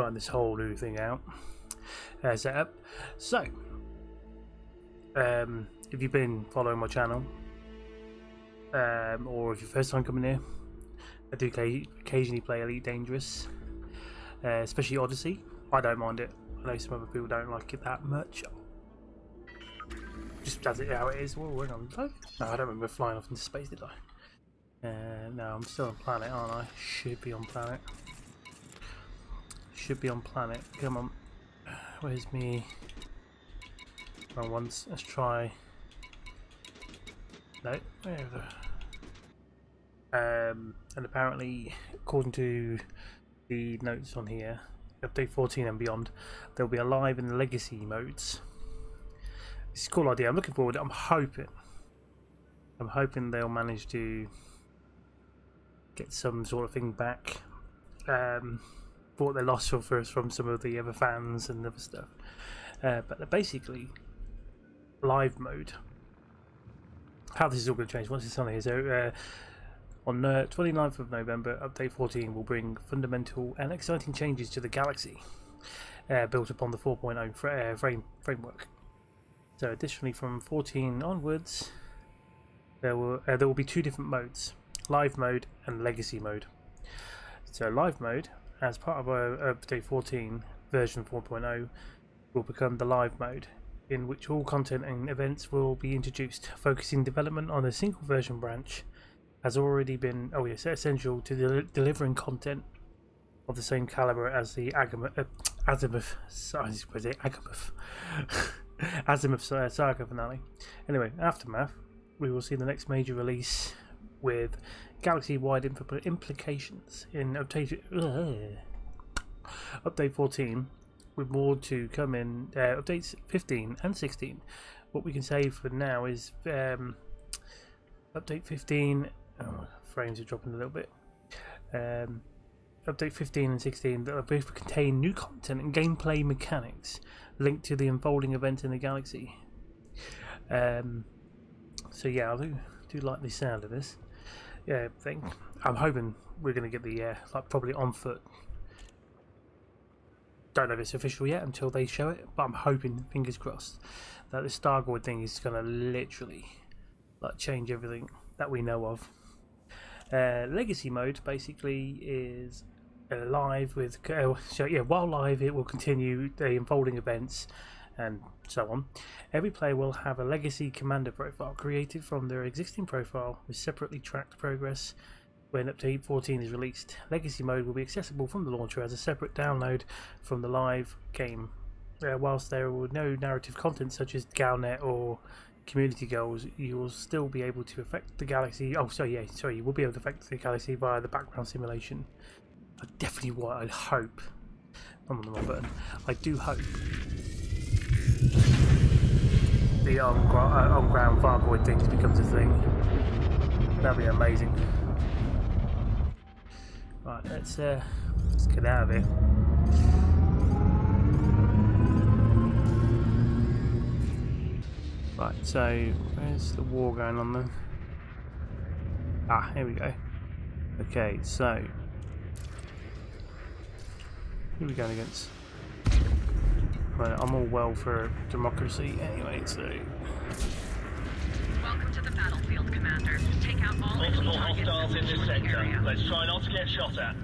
trying this whole new thing out. Uh, setup. So, um, if you've been following my channel, um, or if you're first time coming here, I do occasionally play Elite Dangerous, uh, especially Odyssey. I don't mind it. I know some other people don't like it that much. Just does it how it is. Whoa, hang on. No, I don't remember flying off into space, did I? Uh, no, I'm still on planet, aren't I? Should be on planet. Should be on planet. Come on. Where's me? Wrong ones. Let's try. No. Um, and apparently, according to the notes on here, update 14 and beyond, they'll be alive in the legacy modes. It's a cool idea. I'm looking forward. I'm hoping. I'm hoping they'll manage to get some sort of thing back. Um, what they lost from, from some of the other fans and other stuff. Uh, but they're basically, live mode. How this is all going to change once it's on here. So, uh, on uh, 29th of November, Update 14 will bring fundamental and exciting changes to the Galaxy, uh, built upon the 4.0 fr uh, frame framework. So, additionally, from 14 onwards, there will uh, there will be two different modes: live mode and legacy mode. So, live mode, as part of our update 14 version 4.0, will become the live mode, in which all content and events will be introduced, focusing development on a single version branch has already been oh yes essential to del delivering content of the same caliber as the Agamov, uh, Azimuth sorry, Agamov Azimuth uh, saga finale. Anyway, aftermath, we will see the next major release with galaxy-wide implications in update update 14 with more to come in uh, updates 15 and 16 what we can say for now is um, update 15 oh, frames are dropping a little bit. Um, update 15 and 16 that both contain new content and gameplay mechanics linked to the unfolding event in the galaxy. Um, so yeah I do, do like the sound of this yeah thing I'm hoping we're going to get the uh, like probably on foot don't know if it's official yet until they show it, but I'm hoping, fingers crossed, that the Thargoid thing is going to literally like change everything that we know of. Uh, legacy mode basically is live with uh, so yeah while live it will continue the unfolding events and so on every player will have a legacy commander profile created from their existing profile with separately tracked progress when update 14 is released. Legacy mode will be accessible from the launcher as a separate download from the live game. Uh, whilst there will no narrative content such as Galnet or community goals, you will still be able to affect the galaxy. Oh, sorry, yeah, sorry, you will be able to affect the galaxy via the background simulation. I definitely what I hope. I'm on the wrong button. I do hope the on, uh, on ground Thargoid thing becomes a thing. That'd be amazing. Right, let's uh, let's get out of here. Right, so where's the war going on then? Ah, here we go. Okay, so who are we going against? Right, I'm all well for democracy anyway, so to the battlefield, Commander. Take out all Multiple hostiles in this sector. Area. Let's try not to get shot at.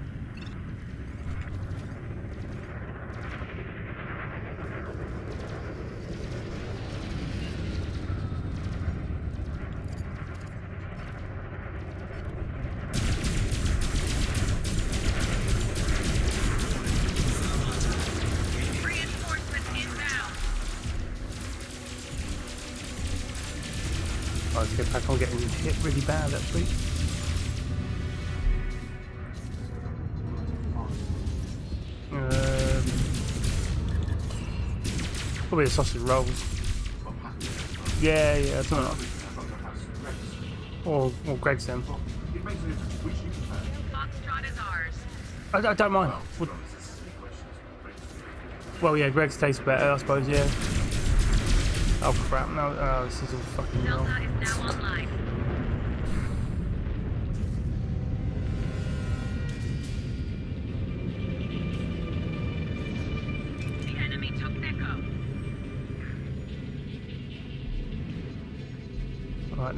Hit really bad actually. Um, probably a sausage rolls. Yeah, yeah, I don't know. Or, or Greggs then. I, I don't mind. Well, yeah, Greggs tastes better, I suppose, yeah. Oh crap, no, oh, this is all fucking wrong.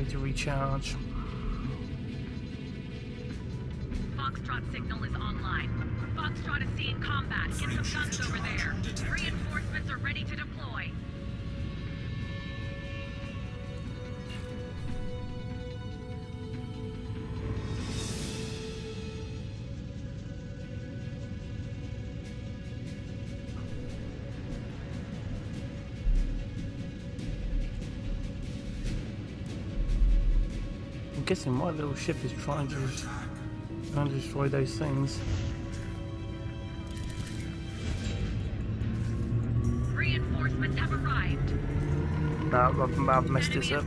Need to recharge. Foxtrot signal is online. Foxtrot is seeing combat. Get some guns over there. Reinforcements are ready to deploy. Guessing my little ship is trying to trying to destroy those things. Reinforcements have arrived. No, I've, I've messed Enemy this up.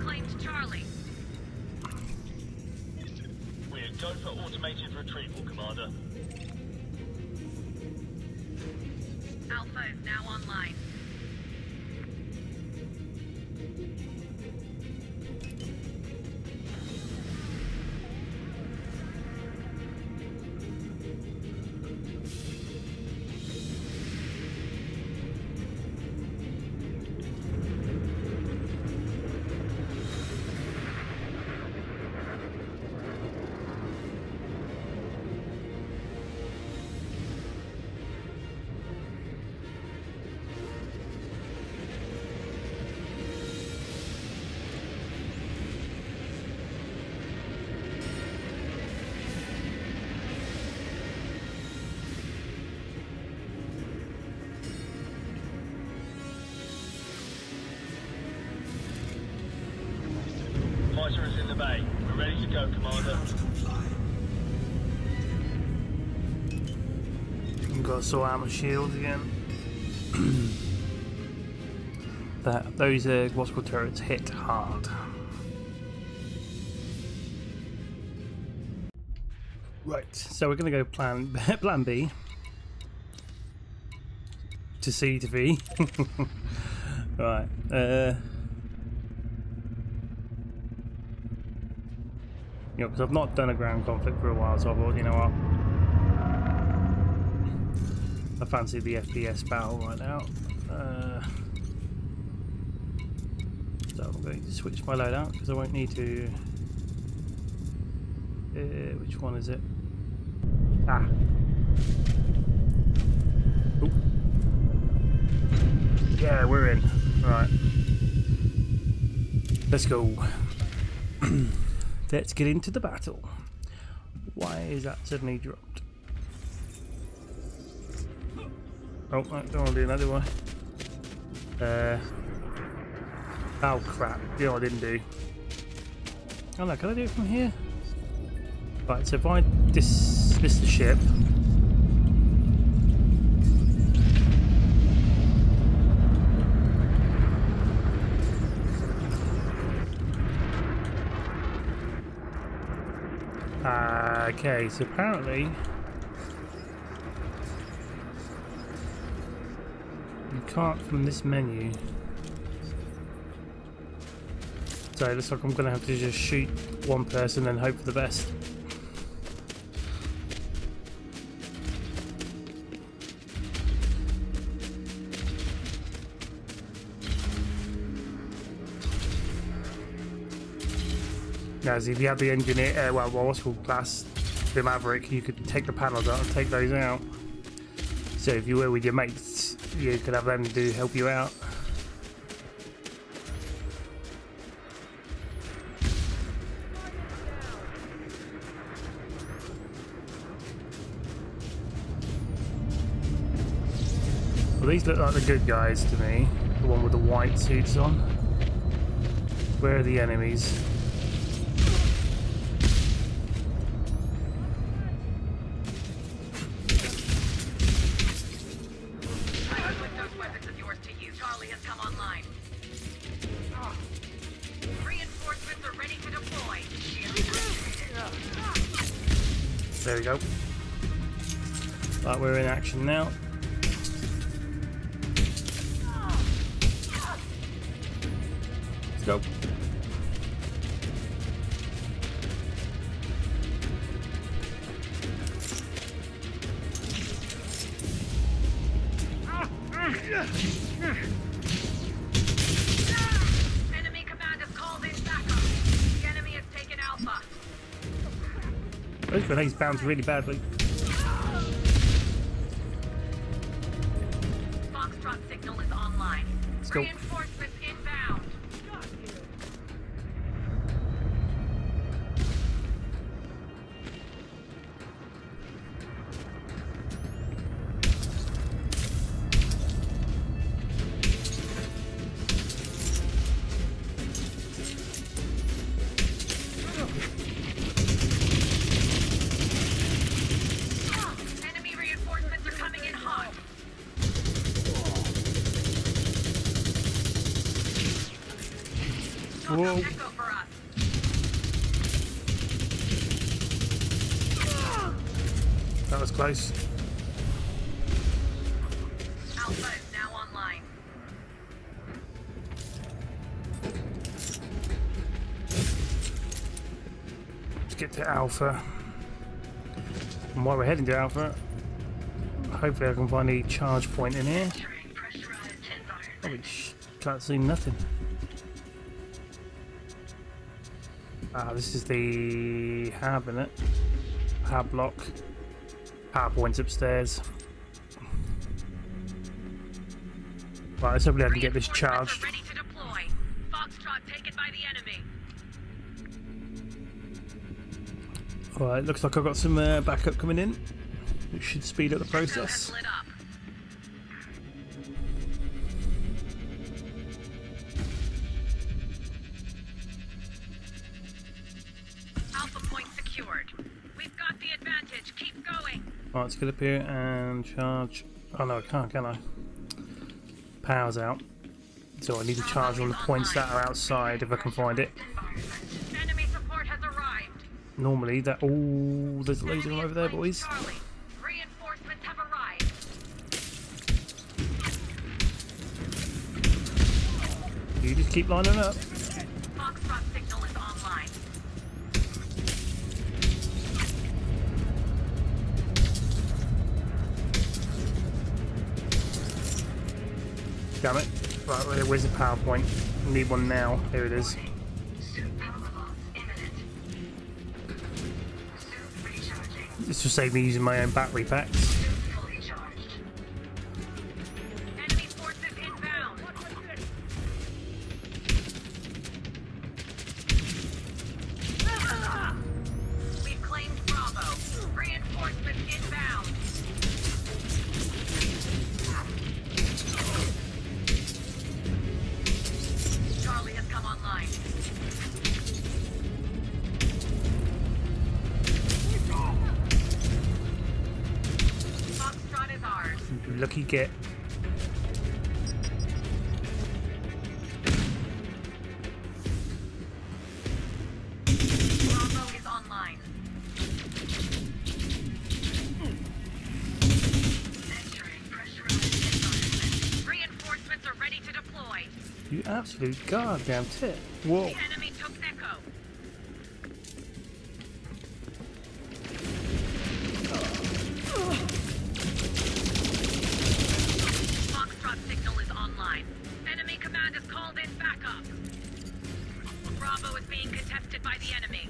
Out my shields again. that those uh, called turrets hit hard. Right, so we're gonna go plan plan B to C to V. right. Uh, you know, because I've not done a ground conflict for a while, so I thought, you know what, fancy the FPS battle right now. Uh, so I'm going to switch my loadout because I won't need to. Uh, which one is it? Ah. Oop. Yeah, we're in. Right. Let's go. Let's get into the battle. Why is that suddenly dropped? Oh, I don't want to do that, do I? Uh, oh crap, you know I didn't do? Oh no, can I do it from here? Right, so if I dismiss the ship... Ah, okay, so apparently You can't from this menu. So it looks like I'm gonna have to just shoot one person and hope for the best. As if you had the engineer, uh, well, what's called class, the Maverick, you could take the panels out and take those out. So if you were with your mates, you could have them to help you out. Well, these look like the good guys to me. The one with the white suits on. Where are the enemies? We go. Right, we're in action now. Grenades bounce really badly. Foxtrot signal is online. Let's go. That was close. Alpha is now online. Let's get to Alpha. And while we're heading to Alpha, hopefully I can find a charge point in here. Which can't see nothing. Ah, this is the hab, in it? Hab block. Power points upstairs. Right, let's hopefully I can get this charged. are ready to deploy. Foxtrot taken by the enemy. Alright, looks like I've got some uh, backup coming in. Which should speed up the process. Right, let's get up here and charge. Oh no, I can't, can I? Power's out. So I need to charge on the points that are outside if I can find it. Normally, that. Oh, there's a laser over there, boys. You just keep lining up. Where's the power point? Need one now. Here it is. This will save me using my own battery packs. Contested by the enemy.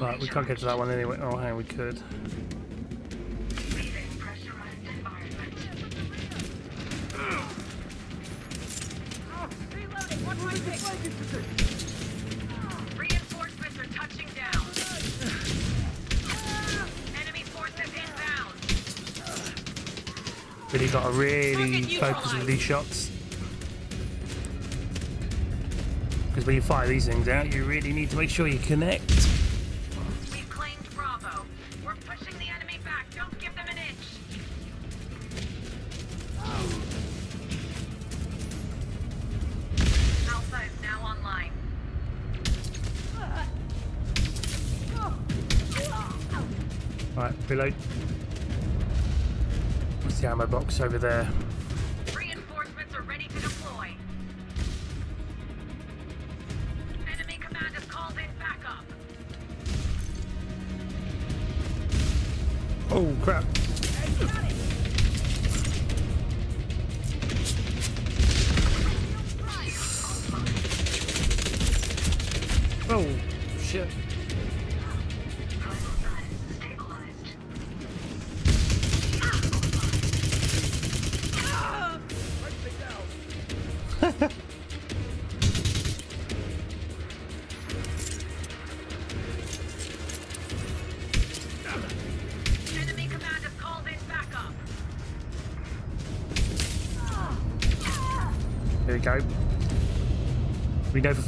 Right, we can't get to that one anyway. Oh, hang on, we could. Really got to really focus with these shots. Because when you fire these things out, you really need to make sure you connect. Ammo box over there? Reinforcements are ready to deploy. Enemy command has called in backup. Oh, crap. Oh, shit.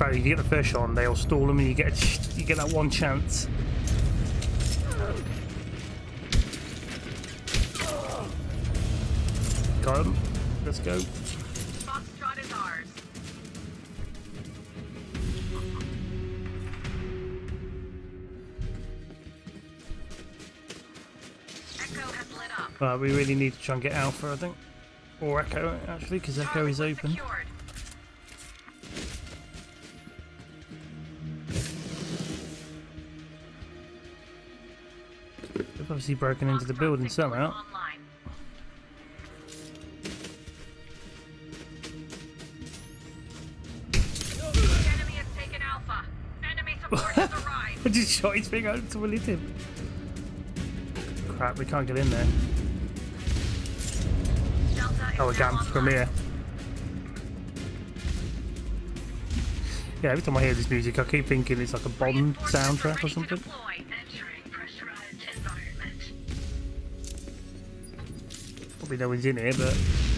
We know for a fact you get the fish on, they'll stall them and you get you get that one chance. Got him. Let's go. Foxtrot is ours. Echo has lit up. But we really need to try and get Alpha, I think. Or Echo, actually, because Echo is open. secured. Obviously broken into the building somehow. online. The enemy has taken Alpha. Enemy support has arrived. I just shot his thing out to hit him. Crap, we can't get in there. Delta Oh, we can from here. Yeah, every time I hear this music, I keep thinking it's like a Bond soundtrack or something. Probably no one's in here, but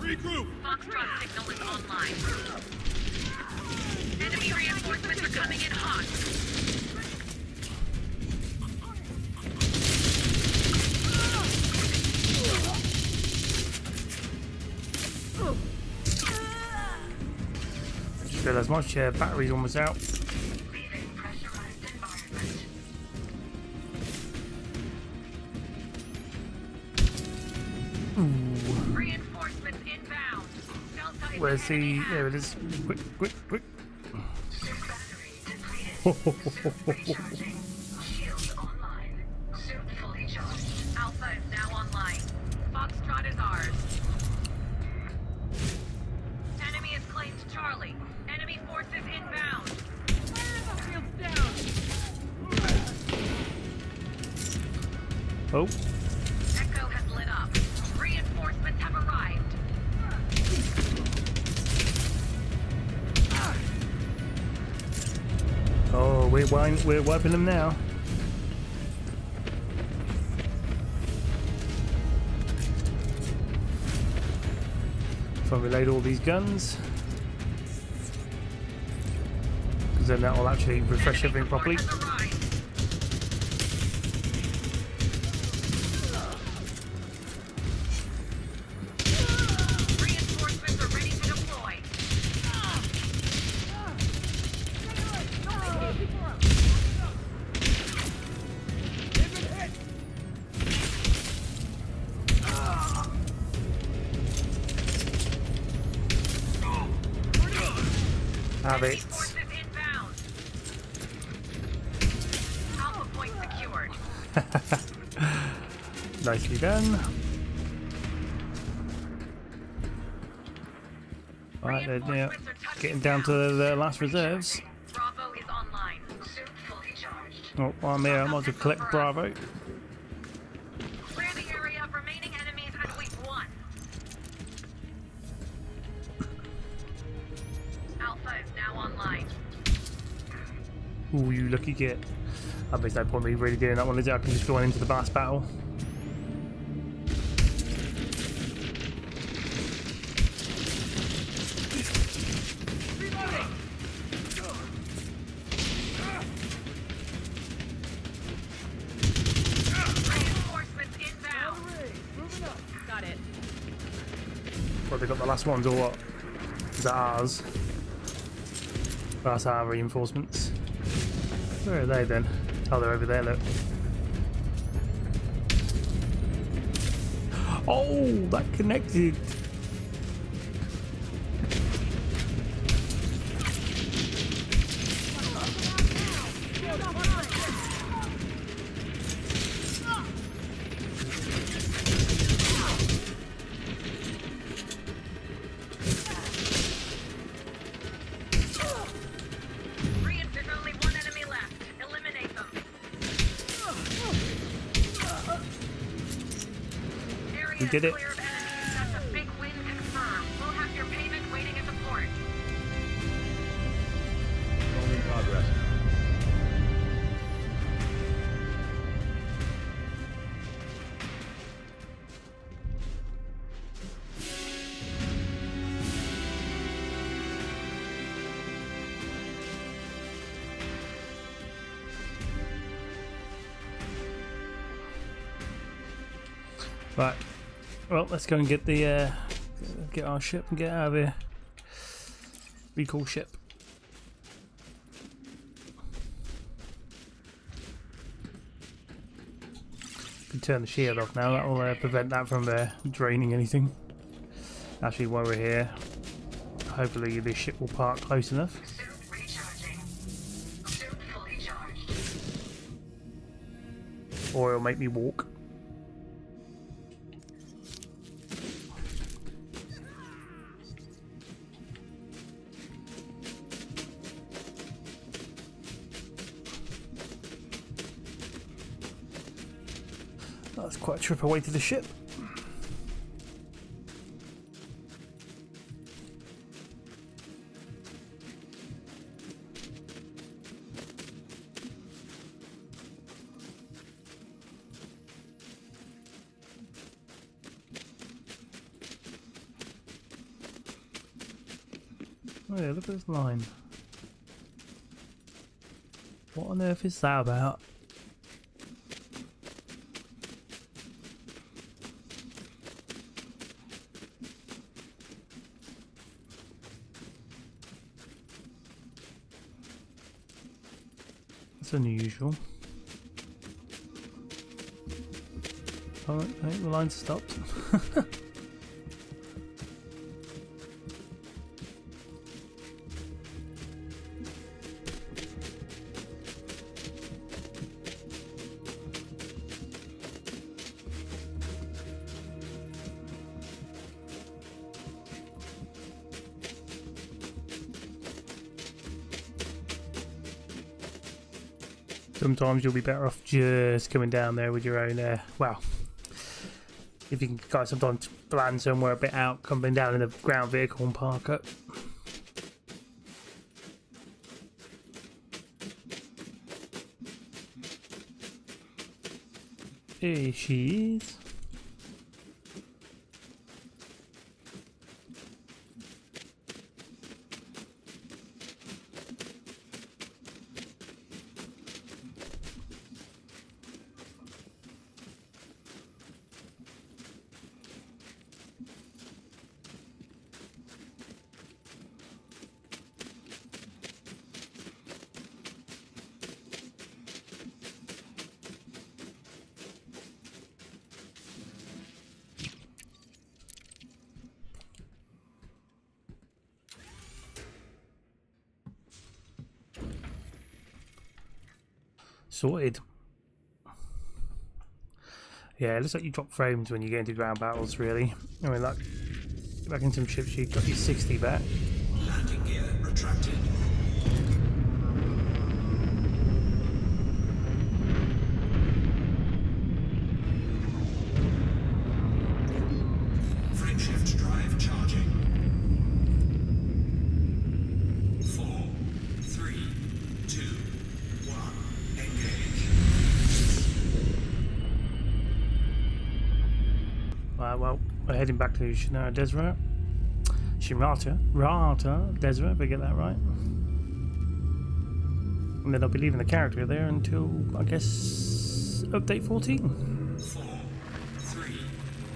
Regroup! Foxtrot signal is online. Enemy reinforcements are coming in hot. just realised my share battery's almost out. Where's the... There it is. Quick, quick, quick. Shield we're, wiping them now. If I reload all these guns. Because then that will actually refresh everything properly. Enemy it. forces inbound. Alpha point secured. Nicely done. Right, they're now Reinforcements are getting down to the last reserves. Bravo is online. Suit. Oh, I'm here, I might as well collect Bravo. You git. I there's no point me really doing that one, is it? I can just join into the last battle. Last ones or what? Is that ours? That's our reinforcements. Where are they then? Oh, they're over there, look. Oh, that connected. Did it. Well, let's go and get the uh, get our ship and get out of here. Recall ship. Can turn the shield off now. That will uh, prevent that from uh, draining anything. Actually, while we're here, hopefully this ship will park close enough. Or it'll make me walk. Trip away to the ship. Oh yeah, look at this line. What on earth is that about? That's unusual. Oh, no, the line stopped. Sometimes you'll be better off just coming down there with your own, uh, well, if you can guys sometimes land somewhere a bit out, coming down in a ground vehicle and park up. Here she is. Sorted. Yeah, it looks like you drop frames when you get into ground battles, really. I mean, like, back in some ships, you got your 60 back. Heading back to Shinara Desert. Shimata, Rata Desert, if I get that right. And then I'll be leaving the character there until, I guess, update 14. Four, three,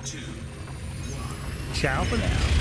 two, one. Ciao for now.